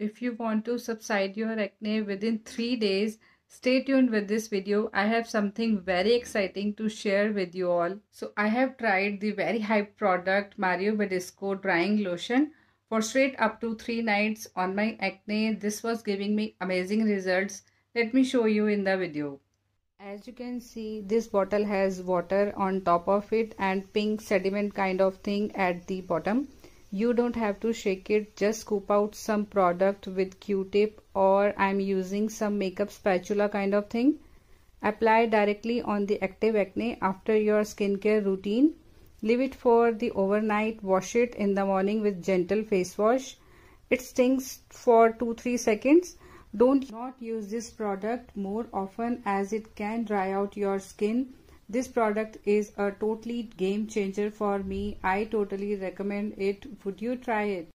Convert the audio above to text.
if you want to subside your acne within 3 days, stay tuned with this video. I have something very exciting to share with you all. So I have tried the very hype product Mario Badescu drying lotion for straight up to 3 nights on my acne. This was giving me amazing results. Let me show you in the video. As you can see this bottle has water on top of it and pink sediment kind of thing at the bottom you don't have to shake it. Just scoop out some product with q-tip or i'm using some makeup spatula kind of thing. Apply directly on the active acne after your skincare routine. Leave it for the overnight. Wash it in the morning with gentle face wash. It stings for 2-3 seconds. Don't not use this product more often as it can dry out your skin this product is a totally game changer for me. I totally recommend it. Would you try it